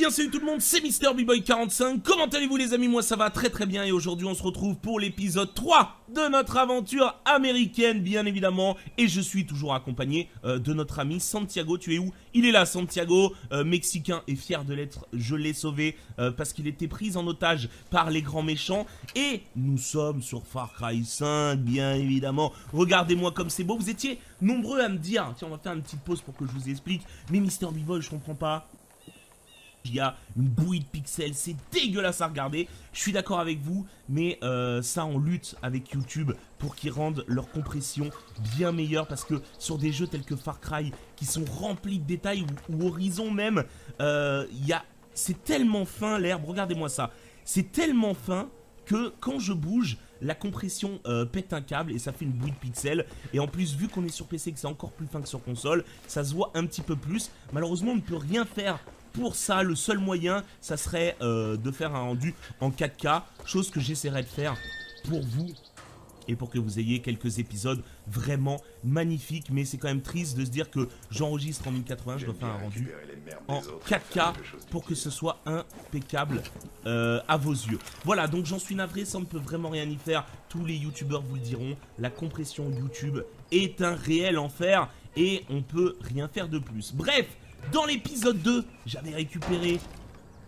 bien salut tout le monde, c'est Mister boy 45 Comment allez-vous les amis? Moi ça va très très bien. Et aujourd'hui on se retrouve pour l'épisode 3 de notre aventure américaine bien évidemment. Et je suis toujours accompagné euh, de notre ami Santiago, tu es où? Il est là Santiago, euh, mexicain et fier de l'être, je l'ai sauvé euh, parce qu'il était pris en otage par les grands méchants. Et nous sommes sur Far Cry 5 bien évidemment. Regardez-moi comme c'est beau, vous étiez nombreux à me dire Tiens on va faire une petite pause pour que je vous explique. Mais Mister B-Boy je comprends pas il y a une bouillie de pixels, c'est dégueulasse à regarder. Je suis d'accord avec vous, mais euh, ça on lutte avec YouTube pour qu'ils rendent leur compression bien meilleure parce que sur des jeux tels que Far Cry qui sont remplis de détails ou, Horizon même, euh, c'est tellement fin l'herbe, regardez-moi ça, c'est tellement fin que quand je bouge, la compression euh, pète un câble et ça fait une bouille de pixels. Et en plus, vu qu'on est sur PC et que c'est encore plus fin que sur console, ça se voit un petit peu plus. Malheureusement, on ne peut rien faire pour ça, le seul moyen, ça serait euh, de faire un rendu en 4K, chose que j'essaierai de faire pour vous et pour que vous ayez quelques épisodes vraiment magnifiques. Mais c'est quand même triste de se dire que j'enregistre en 1080, je dois faire un rendu en 4K pour que ce soit impeccable euh, à vos yeux. Voilà, donc j'en suis navré, ça ne peut vraiment rien y faire. Tous les youtubeurs vous le diront, la compression YouTube est un réel enfer et on peut rien faire de plus. Bref, dans l'épisode 2, j'avais récupéré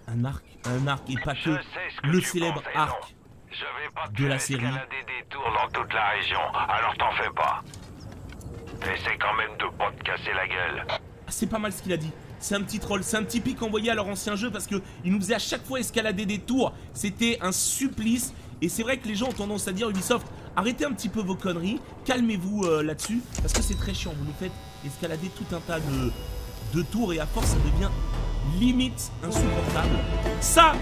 un arc, un arc et pas que, le célèbre arc de la série. des tours dans toute la région, alors t'en fais pas. Essaye quand même de pas te casser la gueule. Ah, c'est pas mal ce qu'il a dit. C'est un petit troll, c'est un petit pic envoyé à leur ancien jeu parce que il nous faisait à chaque fois escalader des tours. C'était un supplice. Et c'est vrai que les gens ont tendance à dire Ubisoft, arrêtez un petit peu vos conneries, calmez-vous euh, là-dessus, parce que c'est très chiant. Vous nous faites escalader tout un tas de, de tours et à force ça devient limite insupportable. Ça,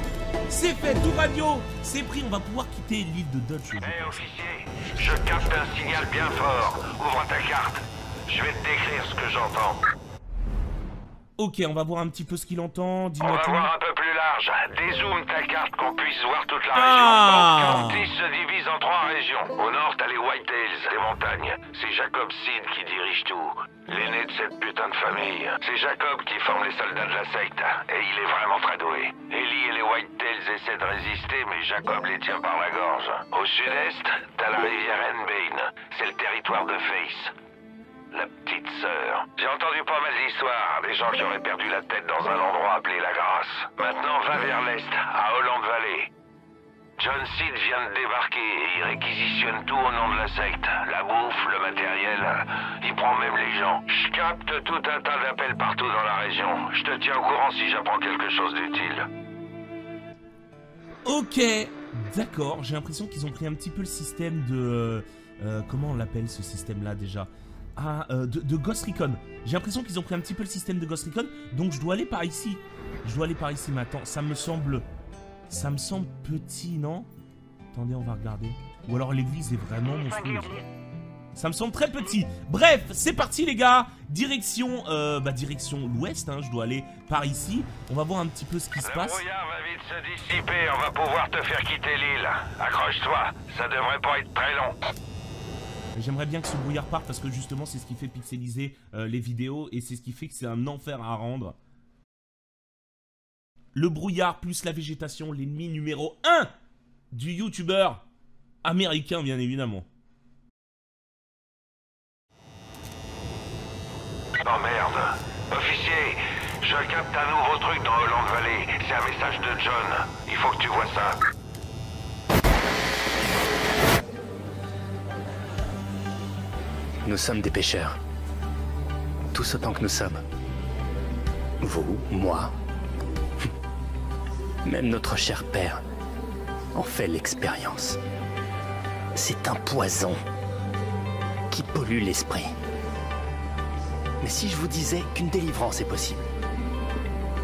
c'est fait, tout radio, c'est pris, on va pouvoir quitter l'île de Dutch. Hé hey, officier, je capte un signal bien fort. Ouvre ta carte, je vais te décrire ce que j'entends. Ok, on va voir un petit peu ce qu'il entend. On va voir un peu plus large. Dézoome ta carte qu'on puisse voir toute la ah. région. County se divise en trois régions. Au nord, t'as les Whitetails, les montagnes. C'est Jacob Seed qui dirige tout. L'aîné de cette putain de famille. C'est Jacob qui forme les soldats de la secte. Et il est vraiment très doué. Ellie et les Whitetails essaient de résister, mais Jacob les tient par la gorge. Au sud-est, t'as la rivière Enbane. C'est le territoire de Face la petite sœur. J'ai entendu pas mal d'histoires, des gens qui auraient perdu la tête dans un endroit appelé La Grâce. Maintenant, va vers l'est, à Holland Valley. John Seed vient de débarquer et il réquisitionne tout au nom de la secte. La bouffe, le matériel, il prend même les gens. Je capte tout un tas d'appels partout dans la région. Je te tiens au courant si j'apprends quelque chose d'utile. Ok, d'accord. J'ai l'impression qu'ils ont pris un petit peu le système de... Euh, euh, comment on l'appelle ce système-là déjà? Euh, de, Ghost Recon. J'ai l'impression qu'ils ont pris un petit peu le système de Ghost Recon, donc je dois aller par ici. Je dois aller par ici maintenant. Ça me semble... Ça me semble petit, non? Attendez, on va regarder. Ou alors l'église est vraiment monstrueuse. Ça me semble très petit. Bref, c'est parti les gars. Direction, euh, bah direction l'ouest. Hein, je dois aller par ici. On va voir un petit peu ce qui se passe. Le brouillard va vite se dissiper. On va pouvoir te faire quitter l'île. Accroche-toi. Ça devrait pas être très long. J'aimerais bien que ce brouillard parte parce que justement c'est ce qui fait pixeliser euh, les vidéos et c'est ce qui fait que c'est un enfer à rendre. Le brouillard plus la végétation, l'ennemi numéro 1 du youtubeur américain bien évidemment. Oh merde Officier, je capte un nouveau truc dans Holland Valley. C'est un message de John. Il faut que tu vois ça. Nous sommes des pêcheurs. Tous autant que nous sommes. Vous, moi, même notre cher père en fait l'expérience. C'est un poison qui pollue l'esprit. Mais si je vous disais qu'une délivrance est possible,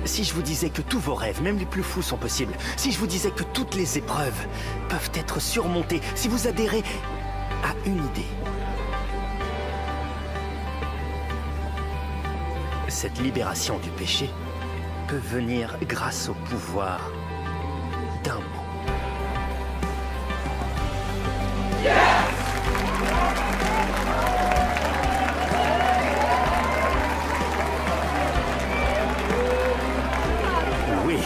si je vous disais que tous vos rêves, même les plus fous, sont possibles, si je vous disais que toutes les épreuves peuvent être surmontées, si vous adhérez à une idée, cette libération du péché peut venir grâce au pouvoir d'un mot. Oui,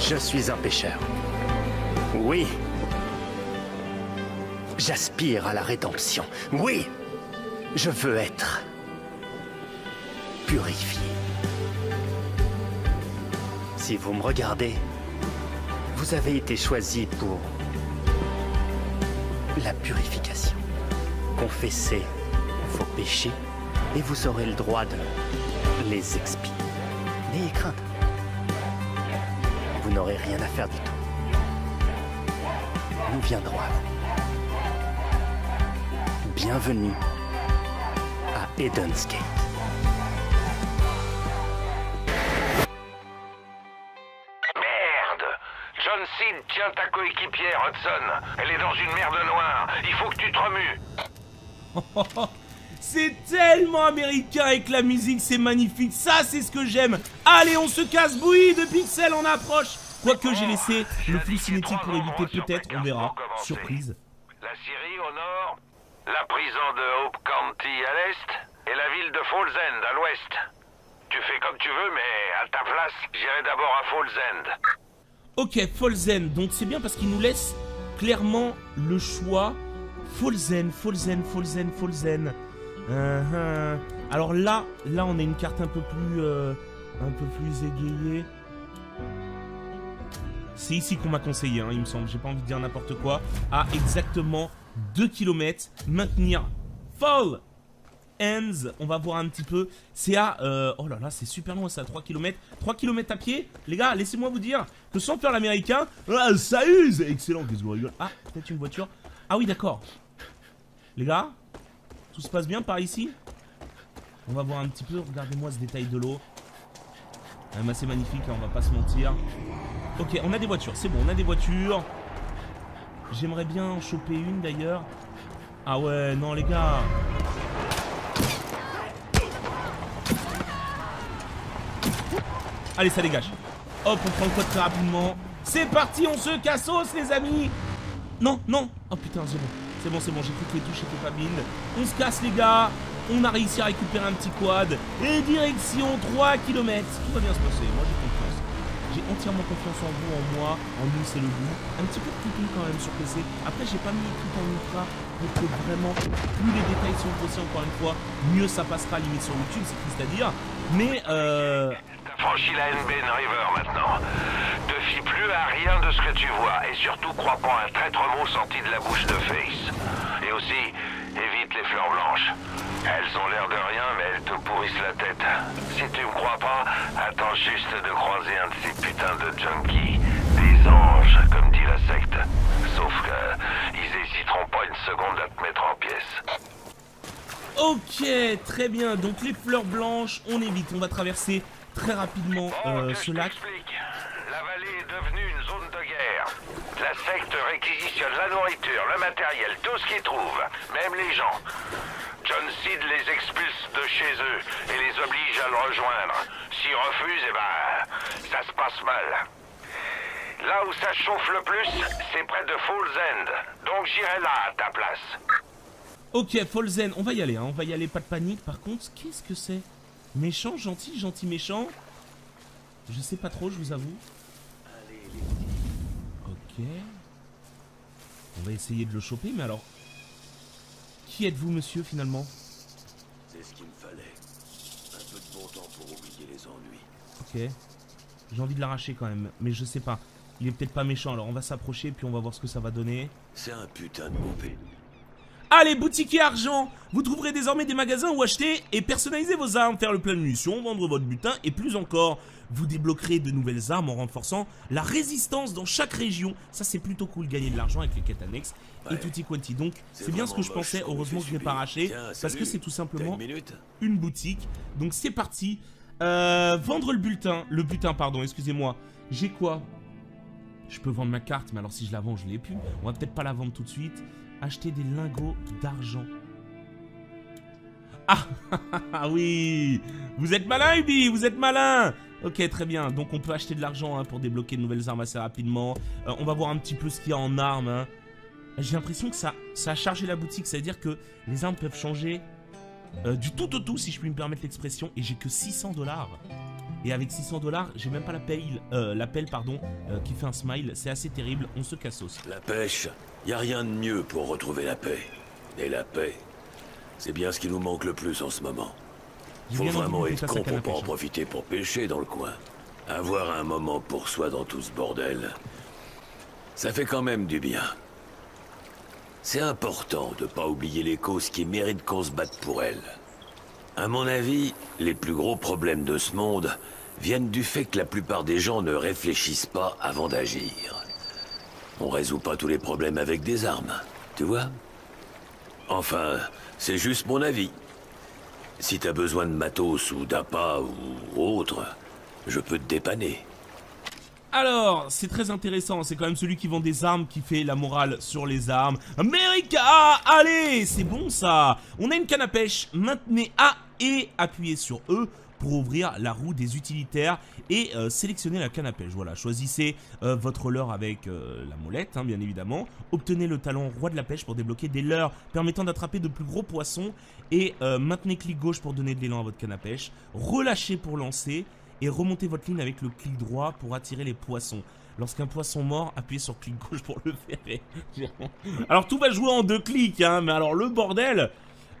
Je suis un pêcheur. Oui. J'aspire à la rédemption. Oui. Je veux être Si vous me regardez, vous avez été choisi pour la purification. Confessez vos péchés et vous aurez le droit de les expier. N'ayez crainte. Vous n'aurez rien à faire du tout. Nous viendrons à vous. Bienvenue à Eden's Gate. Elle est dans une merde noire. Il faut que tu te remues. C'est tellement américain avec la musique, c'est magnifique. Ça, c'est ce que j'aime. Allez, on se casse bouillie de pixels en approche. Quoique j'ai laissé le flux cinétique pour éviter peut-être, on verra. Surprise. La Syrie au nord, la prison de Hope County à l'est et la ville de Falls End à l'ouest. Tu fais comme tu veux, mais à ta place, j'irai d'abord à Falls End. Ok, Folzen. Donc c'est bien parce qu'il nous laisse clairement le choix. Folzen, Folzen, Folzen, Folzen. Uh-huh. Alors là, là on a une carte un peu plus, euh, un peu plus égayée. C'est ici qu'on m'a conseillé, hein, il me semble. J'ai pas envie de dire n'importe quoi. À exactement 2 km, maintenir Fall On va voir un petit peu. C'est à. euh, oh là là, c'est super loin, c'est à 3 km. 3 km à pied. Les gars, laissez-moi vous dire que sans faire l'américain, ah, ça use Excellent, qu'est-ce que vous Ah, peut-être une voiture. Ah oui, d'accord. Les gars, tout se passe bien par ici? On va voir un petit peu. Regardez-moi ce détail de l'eau. Quand même assez magnifique, hein, on va pas se mentir. Ok, on a des voitures, c'est bon, on a des voitures. J'aimerais bien en choper une d'ailleurs. Ah ouais, non les gars. Allez, ça dégage. Hop, on prend le code très rapidement. C'est parti, on se cassos les amis. Non, non. Oh putain, c'est bon. C'est bon, c'est bon, j'ai cru les touches étaient pas mine. On se casse les gars. On a réussi à récupérer un petit quad. Et direction 3 km. Tout va bien se passer, moi j'ai confiance. J'ai entièrement confiance en vous, en moi, en nous, c'est le goût. Un petit peu de tout quand même sur PC. Après, j'ai pas mis tout en ultra pour que vraiment, plus les détails sont possibles, encore une fois, mieux ça passera limite sur YouTube, c'est triste à dire. Mais, euh... T'as franchi la NBN River maintenant. Te fie plus à rien de ce que tu vois et surtout crois pas un traître mot sorti de la bouche de Face. Et aussi, évite les fleurs blanches. Elles ont l'air de rien, mais elles te pourrissent la tête. Si tu me crois pas, attends juste de croiser un de ces putains de junkies. Des anges, comme dit la secte. Sauf que, ils hésiteront pas une seconde à te mettre en pièces. Ok, très bien. Donc les fleurs blanches, on évite. On va traverser très rapidement Bon, euh, ce je lac. t'explique. La vallée est devenue une zone de guerre. La secte réquisitionne la nourriture, le matériel, tout ce qu'ils trouvent, même les gens. John Seed les expulse de chez eux et les oblige à le rejoindre. S'ils refusent, eh ben, ça se passe mal. Là où ça chauffe le plus, c'est près de Falls End. Donc j'irai là à ta place. Ok, Folzen, on va y aller, hein. on va y aller, pas de panique. Par contre, qu'est-ce que c'est? Méchant, gentil, gentil, méchant Je sais pas trop, je vous avoue. Ok. On va essayer de le choper, mais alors... Qui êtes-vous, monsieur, finalement? C'est ce qu'il me fallait. Un peu de bon temps pour oublier les ennuis. Ok. J'ai envie de l'arracher quand même, mais je sais pas. Il est peut-être pas méchant, alors on va s'approcher, puis on va voir ce que ça va donner. C'est un putain de mauvais. Allez, boutiquier argent Vous trouverez désormais des magasins où acheter et personnaliser vos armes, faire le plein de munitions, vendre votre butin et plus encore. Vous débloquerez de nouvelles armes en renforçant la résistance dans chaque région. Ça, c'est plutôt cool, gagner de l'argent avec les quêtes annexes et Ouais. tutti quanti. Donc, C'est bien ce que je pensais. Heureusement que je l'ai pas arraché Tiens, parce que c'est tout simplement une boutique. Donc, c'est parti. Euh, vendre le bulletin. Le butin, pardon, excusez-moi. J'ai quoi? Je peux vendre ma carte, mais alors si je la vends, je l'ai plus. On va peut-être pas la vendre tout de suite. Acheter des lingots d'argent. Ah, ah oui Vous êtes malin, Ubi Vous êtes malin Ok, très bien. Donc on peut acheter de l'argent hein, pour débloquer de nouvelles armes assez rapidement. Euh, on va voir un petit peu ce qu'il y a en armes. hein. J'ai l'impression que ça, ça a chargé la boutique. Ça veut dire que les armes peuvent changer euh, du tout au tout, si je puis me permettre l'expression. Et j'ai que 600 dollars. Et avec 600 dollars, j'ai même pas l'appel, euh, l'appel pardon, euh, qui fait un smile. C'est assez terrible. On se cassos. La pêche, y a rien de mieux pour retrouver la paix. Et la paix, c'est bien ce qui nous manque le plus en ce moment. Faut vraiment être con pour pas en hein. profiter pour pêcher dans le coin. Avoir un moment pour soi dans tout ce bordel. Ça fait quand même du bien. C'est important de pas oublier les causes qui méritent qu'on se batte pour elles. À mon avis, les plus gros problèmes de ce monde viennent du fait que la plupart des gens ne réfléchissent pas avant d'agir. On résout pas tous les problèmes avec des armes, tu vois Enfin, c'est juste mon avis. Si t'as besoin de matos ou d'appât ou autre, je peux te dépanner. Alors, c'est très intéressant, c'est quand même celui qui vend des armes qui fait la morale sur les armes. America Allez, c'est bon ça On a une canne à pêche, maintenez A et appuyez sur E pour ouvrir la roue des utilitaires et euh, sélectionner la canne à pêche. Voilà, choisissez euh, votre leurre avec euh, la molette, hein, bien évidemment. Obtenez le talon roi de la pêche pour débloquer des leurres permettant d'attraper de plus gros poissons. Et euh, maintenez clic gauche pour donner de l'élan à votre canne à pêche. Relâchez pour lancer et remontez votre ligne avec le clic droit pour attirer les poissons. Lorsqu'un poisson mort, appuyez sur clic gauche pour le ferrer. alors tout va jouer en deux clics, hein, mais alors le bordel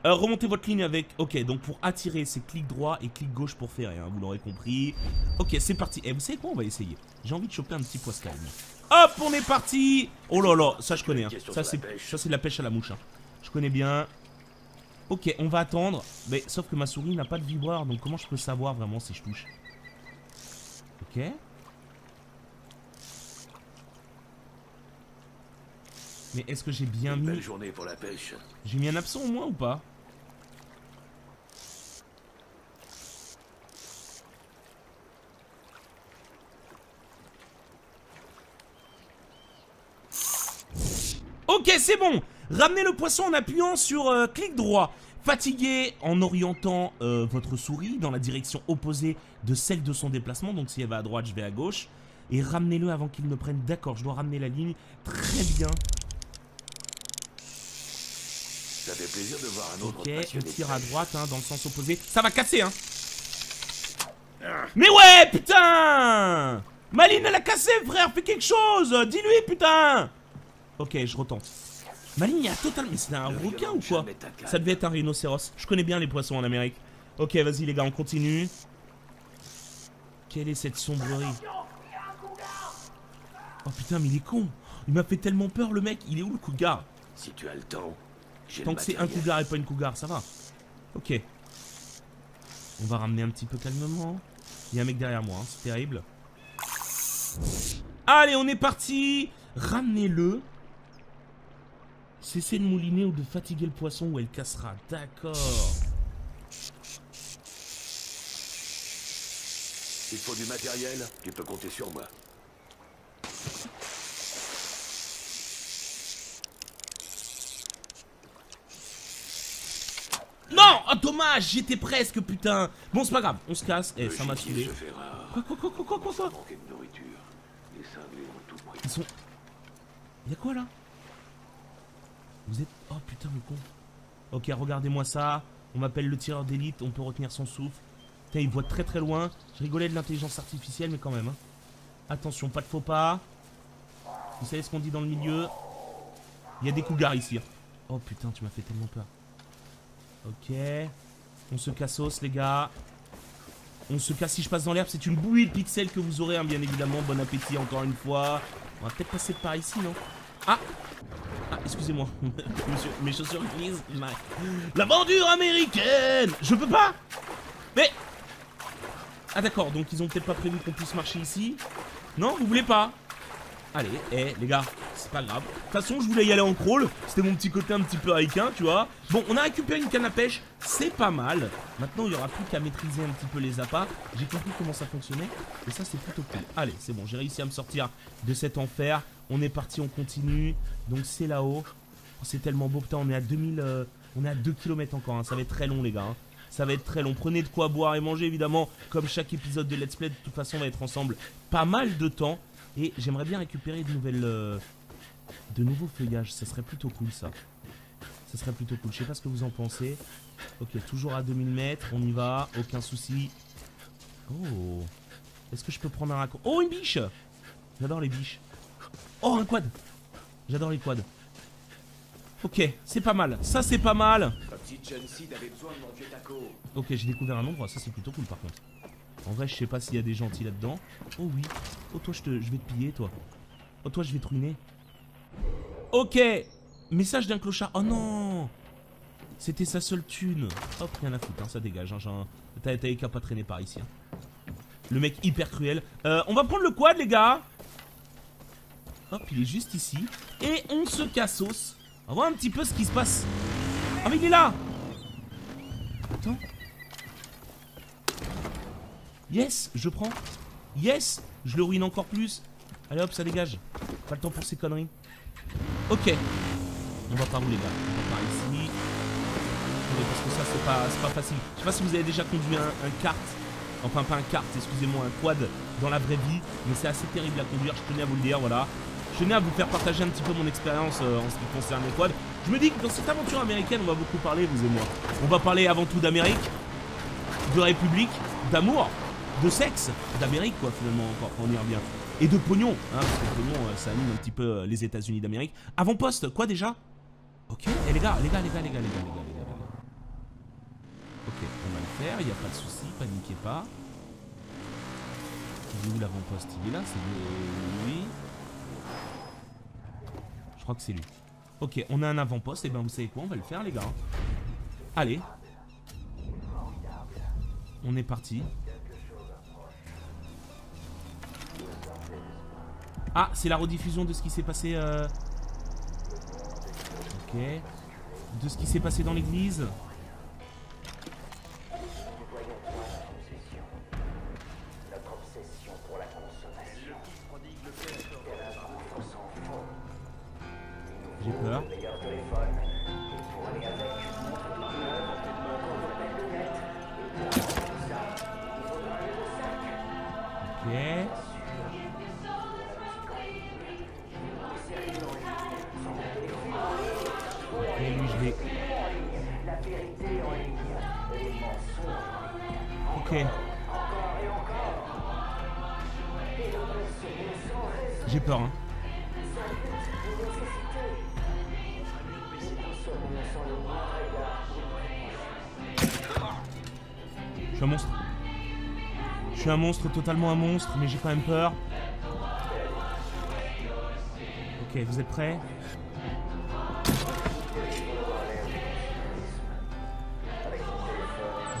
Euh, Remontez votre ligne avec... Ok, donc pour attirer, c'est clic droit et clic gauche pour ferrer, hein, vous l'aurez compris. Ok, c'est parti. Et vous savez quoi On va essayer. J'ai envie de choper un petit poisson. Hop, on est parti Oh là là, ça je connais. hein. Ça c'est de la pêche à la mouche. hein. Je connais bien. Ok, on va attendre. Mais sauf que ma souris n'a pas de vibreur, donc comment je peux savoir vraiment si je touche? Ok. Mais est-ce que j'ai bien mis... journée pour la pêche. J'ai mis un absent au moins ou pas? Ok, c'est bon Ramenez le poisson en appuyant sur euh, clic droit. Fatigué en orientant euh, votre souris dans la direction opposée de celle de son déplacement. Donc si elle va à droite, je vais à gauche. Et ramenez-le avant qu'il ne prenne. D'accord, je dois ramener la ligne. Très bien. Ça fait plaisir de voir un autre Ok, de tire à droite, hein, dans le sens opposé. Ça va casser, hein Mais ouais, putain Maline, elle a cassé, frère Fais quelque chose Dis-lui, putain Ok, je retente. Maline, il y a totalement... Mais c'est un requin ou quoi. Ça devait être un rhinocéros. Je connais bien les poissons en Amérique. Ok, vas-y, les gars, on continue. Quelle est cette sombrerie Oh putain, mais il est con Il m'a fait tellement peur, le mec. Il est où, le cougar Si tu as le temps, Tant que c'est un cougar et pas une cougar, ça va. Ok. On va ramener un petit peu calmement. Il y a un mec derrière moi, hein, c'est terrible. Allez, on est parti Ramenez-le. Cessez de mouliner ou de fatiguer le poisson ou elle cassera. D'accord. Il faut du matériel, tu peux compter sur moi. Non Oh, dommage J'étais presque, putain Bon, c'est pas grave, on se casse. Eh, ça m'a saoulé. Quoi, quoi, quoi. Ils sont... Y'a quoi là? Vous êtes... Oh putain le con. Ok, regardez-moi ça. On m'appelle le tireur d'élite, on peut retenir son souffle. Putain, il voit très très loin. Je rigolais de l'intelligence artificielle, mais quand même. hein. Attention, pas de faux pas. Vous savez ce qu'on dit dans le milieu? Il y a des cougars ici. hein. Oh putain, tu m'as fait tellement peur. Ok. On se cassos, les gars. On se casse si je passe dans l'herbe. C'est une bouillie de pixels que vous aurez, hein, bien évidemment. Bon appétit encore une fois. On va peut-être passer par ici, non? Ah Ah, excusez-moi. Mes chaussures grises. ma- L'aventure américaine Je peux pas Mais Ah d'accord, donc ils ont peut-être pas prévu qu'on puisse marcher ici. Non, vous voulez pas Allez, eh les gars, c'est pas grave. De toute façon, je voulais y aller en crawl. C'était mon petit côté un petit peu haïquin, tu vois. Bon, on a récupéré une canne à pêche. C'est pas mal. Maintenant, il y aura plus qu'à maîtriser un petit peu les appâts. J'ai compris comment ça fonctionnait. Et ça, c'est plutôt cool. Allez, c'est bon. J'ai réussi à me sortir de cet enfer. On est parti, on continue. Donc, c'est là-haut. Oh, c'est tellement beau. Putain, on est à 2000... euh, On est à 2 km encore. hein. Ça va être très long, les gars. hein. Ça va être très long. Prenez de quoi boire et manger, évidemment. Comme chaque épisode de Let's Play, de toute façon, on va être ensemble pas mal de temps. Et j'aimerais bien récupérer de nouvelles... euh, de nouveaux feuillages. Ça serait plutôt cool, ça. Ça serait plutôt cool. Je sais pas ce que vous en pensez. Ok, toujours à 2000 mètres. On y va. Aucun souci. Oh. Est-ce que je peux prendre un raccourci Oh, une biche J'adore les biches. Oh, un quad J'adore les quads. Ok, c'est pas mal. Ça, c'est pas mal. Ok, j'ai découvert un endroit. Ça, c'est plutôt cool, par contre. En vrai, je sais pas s'il y a des gentils là-dedans. Oh oui. Oh, toi, je, te... je vais te piller, toi. Oh, toi, je vais te ruiner. Ok. Message d'un clochard. Oh non C'était sa seule thune. Hop, rien à foutre, hein, ça dégage. Hein. T'as qu'à pas traîner par ici. Hein. Le mec hyper cruel. Euh, on va prendre le quad, les gars. Hop, il est juste ici. Et on se cassos. On voir un petit peu ce qui se passe. Ah, mais il est là Attends. Yes, je prends. Yes, je le ruine encore plus. Allez hop, ça dégage. Pas le temps pour ces conneries. Ok. On va par où les gars On va par ici. Parce que ça c'est pas, pas facile. Je sais pas si vous avez déjà conduit un, kart. Enfin pas un kart, excusez-moi, un quad dans la vraie vie. Mais c'est assez terrible à conduire, je tenais à vous le dire, voilà. Je tenais à vous faire partager un petit peu mon expérience euh, en ce qui concerne les quads. Je me dis que dans cette aventure américaine, on va beaucoup parler, vous et moi. On va parler avant tout d'Amérique, de République, d'amour, de sexe, d'Amérique, quoi, finalement, encore, on y revient. Et de pognon, hein, parce que pognon, euh, ça anime un petit peu euh, les États-Unis d'Amérique. Avant-poste, quoi déjà? Ok, et les gars, les gars, les gars, les gars, les gars, les gars, les gars, Ok, on va le faire, il n'y a pas de souci, paniquez pas. Il est où l'avant-poste Il est là, c'est lui. Je crois que c'est lui. Ok, on a un avant-poste, et ben vous savez quoi, on va le faire les gars. Allez. On est parti. Ah, c'est la rediffusion de ce qui s'est passé... Euh... Ok. De ce qui s'est passé dans l'église. J'ai peur. Suis un monstre, totalement un monstre, mais j'ai quand même peur. Ok, vous êtes prêts?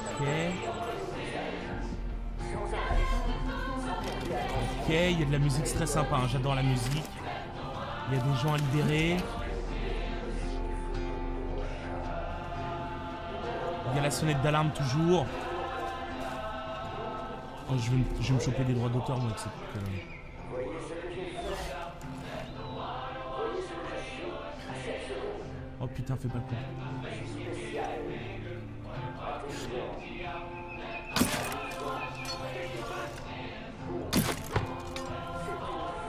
Ok. Ok, il y a de la musique très sympa, hein. j'adore la musique. Il y a des gens à libérer. Il y a la sonnette d'alarme toujours. Oh, je, vais me, choper des droits d'auteur moi cette Oh putain, fais pas le coup.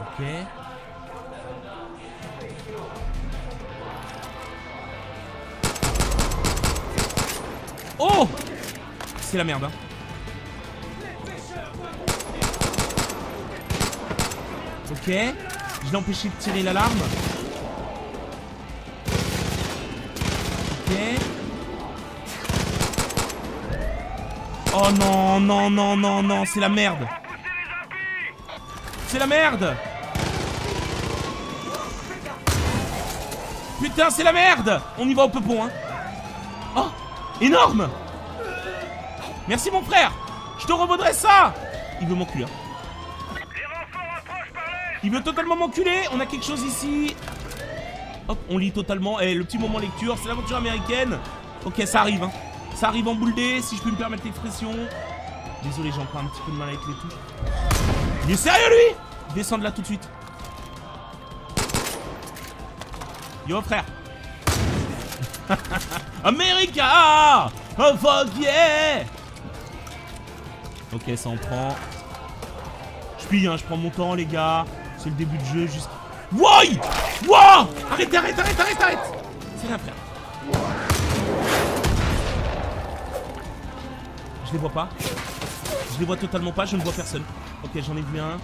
Ok. Oh C'est la merde. Hein. Ok. Je l'ai empêché de tirer l'alarme. Ok. Oh non, non, non, non, non, c'est la merde. C'est la merde Putain, c'est la merde On y va au peupon, hein. Oh Énorme Merci, mon frère Je te revaudrai ça Il veut m'enculer. Hein. Il veut totalement m'enculer. On a quelque chose ici. Hop, on lit totalement. Et eh, le petit moment lecture, c'est l'aventure américaine. Ok, ça arrive. Hein. Ça arrive en boule D, si je peux me permettre l'expression. Désolé, j'ai encore un petit peu de mal avec les touches. Il est sérieux, lui? Descends de là tout de suite. Yo frère America Oh fuck yeah Ok ça en prend Je pille hein, je prends mon temps les gars C'est le début de jeu juste Wouah Wouah Arrête arrête arrête arrête arrête C'est rien frère Je les vois pas Je les vois totalement pas, je ne vois personne. Ok, j'en ai vu un.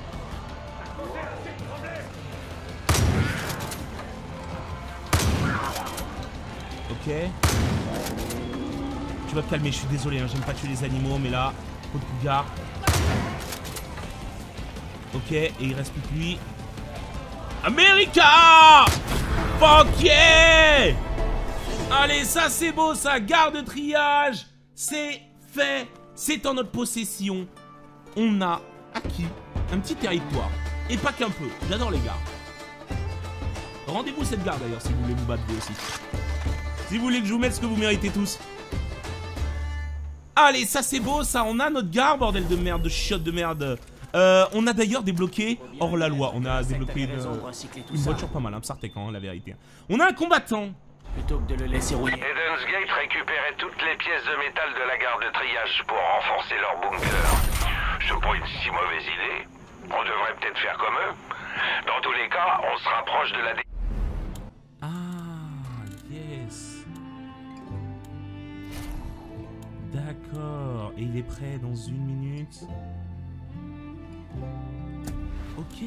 Ok. Tu vas te calmer, je suis désolé, hein, j'aime pas tuer les animaux, mais là, coup de cougar. Ok, et il reste plus que lui. America Fuck yeah Allez, ça c'est beau, ça, garde de triage C'est fait, c'est en notre possession. On a acquis un petit territoire. Et pas qu'un peu, j'adore les gars. Rendez-vous cette gare d'ailleurs si vous voulez vous battre vous aussi. Si vous voulez que je vous mette ce que vous méritez tous. Allez, ça c'est beau, ça, on a notre gare, bordel de merde, de chiotte de merde. Euh, on a d'ailleurs débloqué, hors la loi, on a débloqué une, une voiture pas mal, un hein, hein, la vérité. On a un combattant. Plutôt que de le laisser rouler. Eden's Gate récupérait toutes les pièces de métal de la gare de triage pour renforcer leur bunker. C'est pas une si mauvaise idée. On devrait peut-être faire comme eux. Dans tous les cas, on se rapproche de la... Ah, yes. D'accord. Et il est prêt dans une minute? Ok.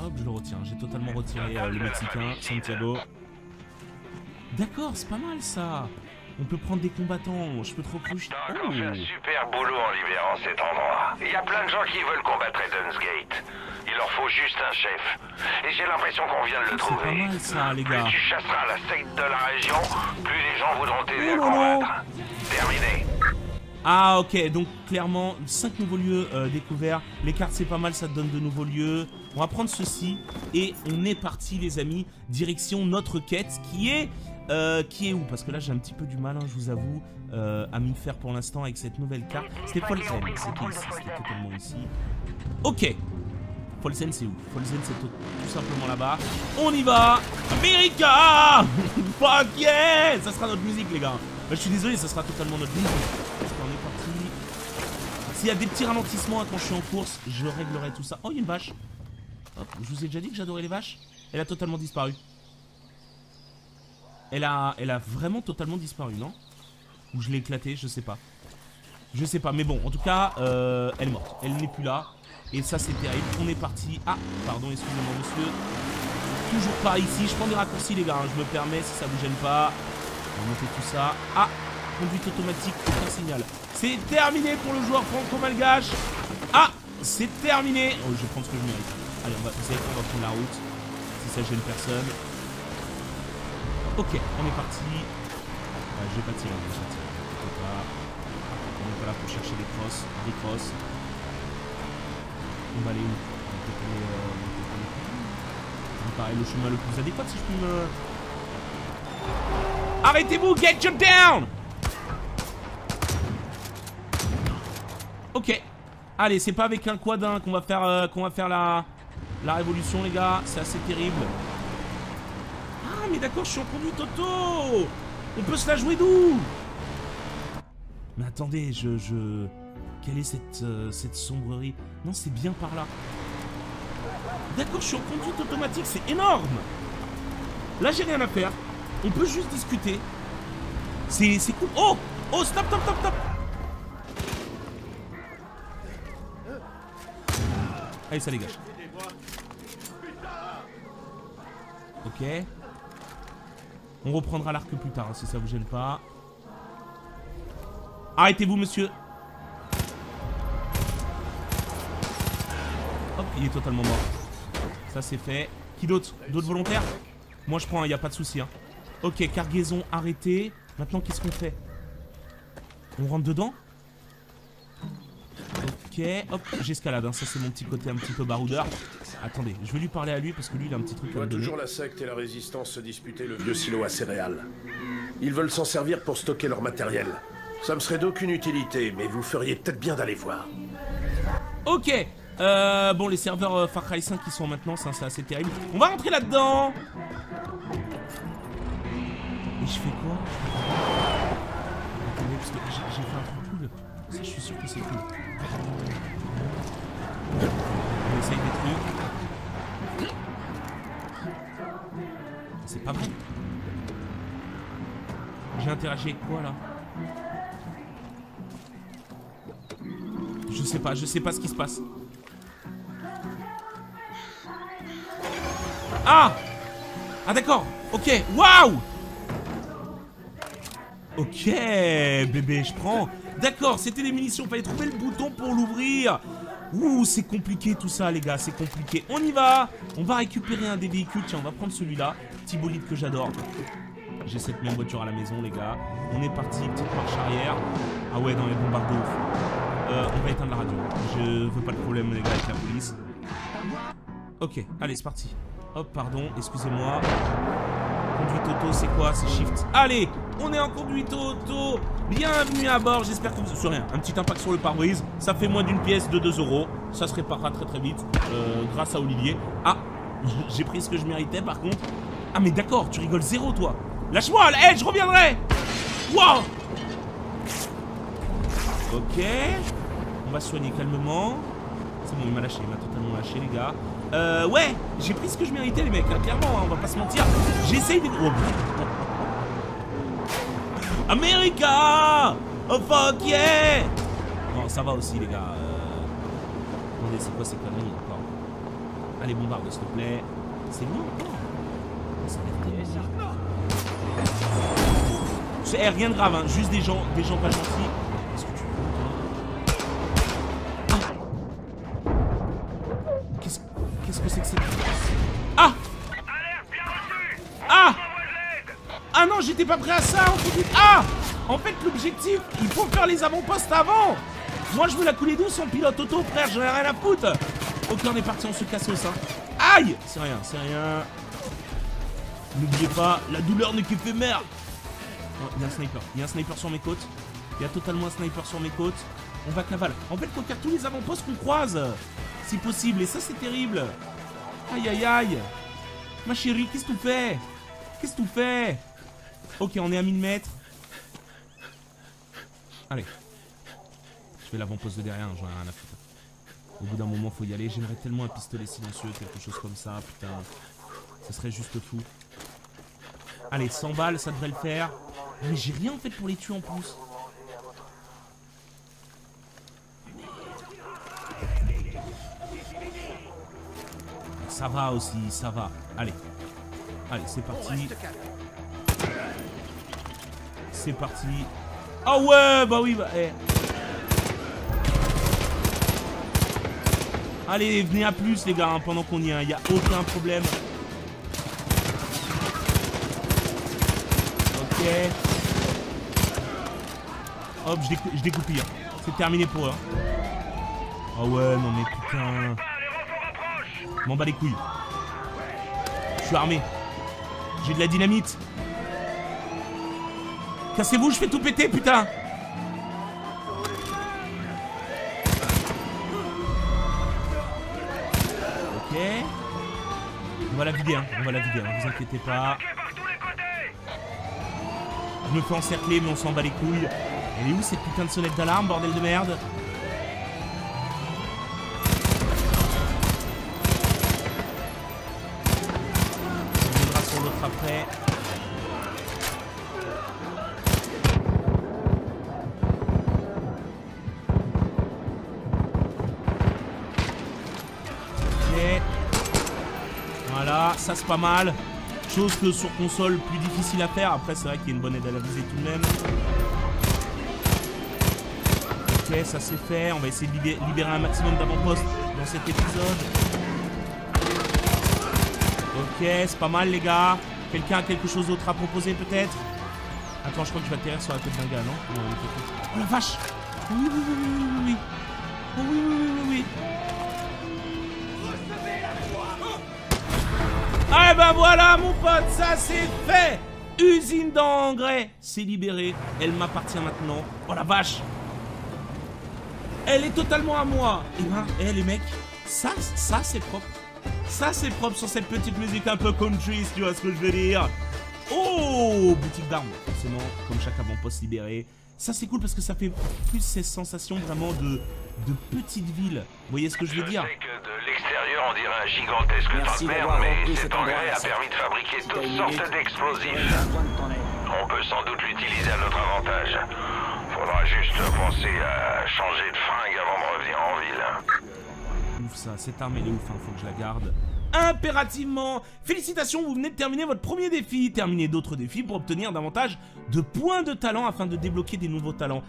Hop, je le retiens. J'ai totalement retiré euh, le Mexicain, Santiago. D'accord, c'est pas mal ça. On peut prendre des combattants, je peux trop recruter. T'as encore fait un super boulot en libérant cet endroit. Il y a plein de gens qui veulent combattre Eden's Gate. Il leur faut juste un chef. Et j'ai l'impression qu'on vient de le trouver. C'est pas mal ça, les gars. Plus tu chasseras la secte de la région, plus les gens voudront t'aider à combattre. Terminé. Ah ok, donc clairement 5 nouveaux lieux euh, découverts. Les cartes c'est pas mal, ça te donne de nouveaux lieux. On va prendre ceci et on est parti les amis, direction notre quête qui est... Euh, qui est où? Parce que là j'ai un petit peu du mal, hein, je vous avoue, euh, à m'y faire pour l'instant avec cette nouvelle carte. C'était Folzen, c'était c'était totalement ici. Ok, Folzen c'est où? Folzen c'est tout, simplement là-bas. On y va America Fuck yeah Ça sera notre musique les gars. je suis désolé, ça sera totalement notre musique. S'il y a des petits ralentissements quand je suis en course, je réglerai tout ça. Oh, il y a une vache. je vous ai déjà dit que j'adorais les vaches. Elle a totalement disparu. Elle a, elle a vraiment totalement disparu, non? Ou je l'ai éclaté, je sais pas. Je sais pas, mais bon, en tout cas, euh, elle est morte. Elle n'est plus là. Et ça, c'est terrible. On est parti. Ah, pardon, excusez-moi, monsieur. Toujours pas ici. Je prends des raccourcis, les gars. Hein. Je me permets, si ça vous gêne pas. On va monter tout ça. Ah, conduite automatique, aucun signal. C'est terminé pour le joueur franco-malgache. Ah, c'est terminé. Oh, je vais ce que je mérite. Allez, on va, vous savez on prendre la route. Si ça gêne personne. Ok, on est parti. Ah, je vais pas tirer, je vais tirer. On n'est pas là pour chercher des crosses. Des crosses. On va aller où? Euh, me paraît le chemin le plus adéquat si je puis me... Arrêtez-vous, get you down Ok. Allez, c'est pas avec un quadin qu'on va faire, euh, qu'on va faire la, la révolution, les gars. C'est assez terrible. Ah, mais d'accord, je suis en conduite auto On peut se la jouer d'où? Mais attendez, je... je... Quelle est cette, euh, cette sombrerie? Non, c'est bien par là. D'accord, je suis en conduite automatique, c'est énorme Là, j'ai rien à faire. On peut juste discuter. C'est cool. Oh Oh, stop, stop, stop, stop Allez, ça dégage. Ok. On reprendra l'arc plus tard, hein, si ça vous gêne pas. Arrêtez-vous, monsieur. Hop, il est totalement mort. Ça, c'est fait. Qui d'autre? D'autres volontaires? Moi, je prends, il n'y a pas de souci. Hein. Ok, cargaison arrêtée. Maintenant, qu'est-ce qu'on fait? On rentre dedans? Ok, hop, j'escalade, hein. ça c'est mon petit côté un petit peu baroudeur. Attendez, je vais lui parler à lui parce que lui il a un petit truc à me toujours la secte et la résistance se disputer le vieux silo à céréales. Ils veulent s'en servir pour stocker leur matériel. Ça me serait d'aucune utilité, mais vous feriez peut-être bien d'aller voir. Ok, euh, bon les serveurs euh, Far Cry 5 qui sont maintenant, ça c'est assez terrible. On va rentrer là-dedans Et je fais quoi? Attendez, parce que j'ai fait un truc cool. Ça je suis sûr que c'est cool. On essaye des trucs. C'est pas vrai. J'ai interagi avec quoi là? Je sais pas, je sais pas ce qui se passe. Ah Ah d'accord, ok, waouh Ok, bébé, je prends. D'accord, c'était des munitions, fallait trouver le bouton pour l'ouvrir. Ouh, c'est compliqué tout ça, les gars, c'est compliqué. On y va On va récupérer un des véhicules. Tiens, on va prendre celui-là. Petit bolide que j'adore. J'ai cette même voiture à la maison, les gars. On est parti, petite marche arrière. Ah ouais, dans les bombardos. Euh, on va éteindre la radio. Je veux pas de problème, les gars, avec la police. Ok, allez, c'est parti. Hop, pardon, excusez-moi. Conduite auto, c'est quoi C'est shift. Allez, on est en conduite auto. Bienvenue à bord. J'espère que vous... Sur rien, un petit impact sur le pare-brise. Ça fait moins d'une pièce de 2 euros. Ça se réparera très très vite. Euh, grâce à Olivier. Ah, j'ai pris ce que je méritais par contre. Ah mais d'accord, tu rigoles zéro toi. Lâche-moi, hé, je reviendrai. Wow. Ok. On va soigner calmement. C'est bon, il m'a lâché, il m'a totalement lâché les gars. Euh, ouais, j'ai pris ce que je méritais les mecs, hein, clairement, hein, on va pas se mentir. J'essaye de... Oh, America Oh fuck yeah Bon, ça va aussi les gars. Euh... C'est quoi ces conneries encore? Allez, bombarde s'il te plaît. C'est loin encore? L'air C'est rien de grave, hein, juste des gens, des gens pas gentils. En fait, l'objectif, il faut faire les avant-postes avant Moi, je veux la couler douce en pilote auto, frère, j'en ai rien à foutre Ok, on est parti, on se casse au sein. Aïe C'est rien, c'est rien. N'oubliez pas, la douleur n'est qu'éphémère Oh, Il y a un sniper, il y a un sniper sur mes côtes. Il y a totalement un sniper sur mes côtes. On va cavale. En fait, faut faire tous les avant-postes qu'on croise. Si possible, et ça, c'est terrible. Aïe, aïe, aïe. Ma chérie, qu'est-ce que tu fais Qu'est-ce que tu fais Ok, on est à 1000 mètres. Allez. Je fais l'avant-poste de derrière, j'en ai rien à foutre. Au bout d'un moment, faut y aller. J'aimerais tellement un pistolet silencieux, quelque chose comme ça, putain. Ce serait juste fou. Allez, 100 balles, ça devrait le faire. Mais j'ai rien en fait pour les tuer en plus. Ça va aussi, ça va. Allez. Allez, c'est parti. C'est parti. Ah ouais, bah oui, bah... eh. Allez, venez à plus les gars, hein, pendant qu'on y est, il n'y a aucun problème. Ok. Hop, je, décou je découpille. hein. C'est terminé pour eux. hein. Ah ouais, non mais putain. M'en bats les couilles. Je suis armé. J'ai de la dynamite. Cassez-vous, je fais tout péter, putain. Ok. On va la vider, hein. On va la vider, hein. Vous inquiétez pas. Je me fais encercler, mais on s'en bat les couilles. Elle est où cette putain de sonnette d'alarme, bordel de merde? Pas mal. Chose que sur console plus difficile à faire. Après, c'est vrai qu'il y a une bonne aide à la visée tout de même. Ok, ça c'est fait. On va essayer de libé- libérer un maximum d'avant-postes dans cet épisode. Ok, c'est pas mal les gars. Quelqu'un a quelque chose d'autre à proposer peut-être? Attends, je crois que je vais atterrir sur la tête d'un gars, non? Oh la vache Oui, oui, oui, oui, oui, oui, oui. Oh oui, oui, oui, oui, Ah ben voilà mon pote, ça c'est fait Usine d'engrais, c'est libéré. Elle m'appartient maintenant. Oh la vache Elle est totalement à moi. Et ben, eh les mecs, ça, ça c'est propre. Ça c'est propre sur cette petite musique un peu country, si tu vois ce que je veux dire. Oh Boutique d'armes, forcément, comme chaque avant-poste libéré. Ça c'est cool parce que ça fait plus ces sensations vraiment de, de petite ville. Vous voyez ce que je veux dire? L'extérieur, on dirait un gigantesque Merci tas de merde, mais cet engrais a permis de fabriquer toutes sortes d'explosifs. On peut sans doute l'utiliser à notre avantage. Faudra juste penser à changer de fringue avant de revenir en ville. Ouf ça, cette arme elle est ouf, hein, faut que je la garde. Impérativement Félicitations, vous venez de terminer votre premier défi. Terminez d'autres défis pour obtenir davantage de points de talent afin de débloquer des nouveaux talents.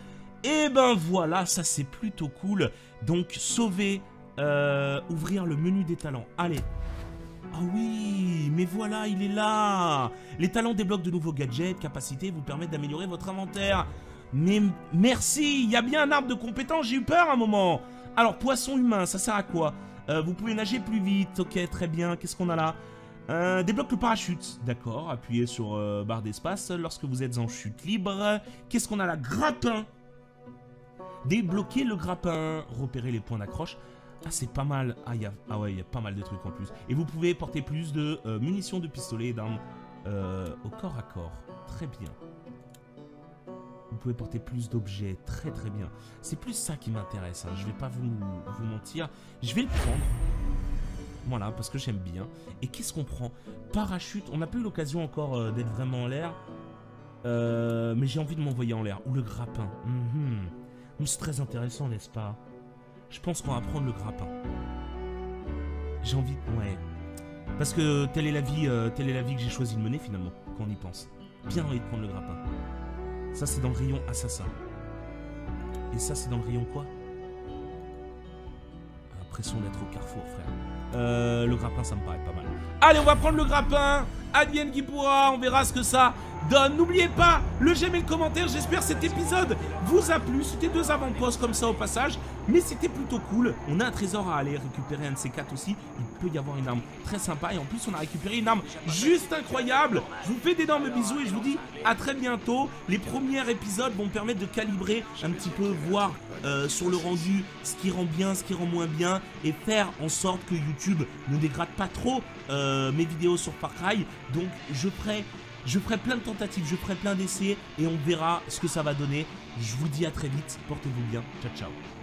Et ben voilà, ça c'est plutôt cool. Donc sauver, euh, ouvrir le menu des talents. Allez. Ah oui, mais voilà, il est là Les talents débloquent de nouveaux gadgets, capacités, vous permettent d'améliorer votre inventaire. Mais merci, il y a bien un arbre de compétences, j'ai eu peur un moment. Alors, poisson humain, ça sert à quoi? Euh, Vous pouvez nager plus vite, ok, très bien. Qu'est-ce qu'on a là? Euh, Débloque le parachute, d'accord. Appuyez sur barre d'espace lorsque vous êtes en chute libre. Qu'est-ce qu'on a là? Grappin Débloquer le grappin, repérer les points d'accroche. Ah, c'est pas mal. Ah, y a... ah ouais, il y a pas mal de trucs en plus. Et vous pouvez porter plus de euh, munitions de pistolet et d'armes euh, au corps à corps. Très bien. Vous pouvez porter plus d'objets. Très très bien. C'est plus ça qui m'intéresse. hein. Je vais pas vous, vous mentir. Je vais le prendre. Voilà, parce que j'aime bien. Et qu'est-ce qu'on prend? Parachute. On n'a pas eu l'occasion encore euh, d'être vraiment en l'air. Mais j'ai envie de m'envoyer en l'air. Ou le grappin. Mhm. C'est très intéressant, n'est-ce pas? Je pense qu'on va prendre le grappin. J'ai envie... Ouais. Parce que telle est la vie, euh, telle est la vie que j'ai choisi de mener finalement, quand on y pense. Bien envie de prendre le grappin. Ça, c'est dans le rayon assassin. Et ça, c'est dans le rayon quoi? L'impression d'être au carrefour, frère. Euh, le grappin, ça me paraît pas mal. Allez, on va prendre le grappin. Advienne qui pourra, on verra ce que ça donne. N'oubliez pas le j'aime et le commentaire. J'espère que cet épisode vous a plu. C'était deux avant-postes comme ça au passage. Mais c'était plutôt cool. On a un trésor à aller récupérer, un de ces quatre aussi. Il peut y avoir une arme très sympa. Et en plus, on a récupéré une arme juste incroyable. Je vous fais d'énormes bisous et je vous dis à très bientôt. Les premiers épisodes vont me permettre de calibrer un petit peu, voir euh, sur le rendu ce qui rend bien, ce qui rend moins bien. Et faire en sorte que YouTube ne dégrade pas trop euh, mes vidéos sur Far Cry. Donc, je ferai je ferai plein de tentatives, je ferai plein d'essais et on verra ce que ça va donner. Je vous dis à très vite, portez-vous bien, ciao ciao.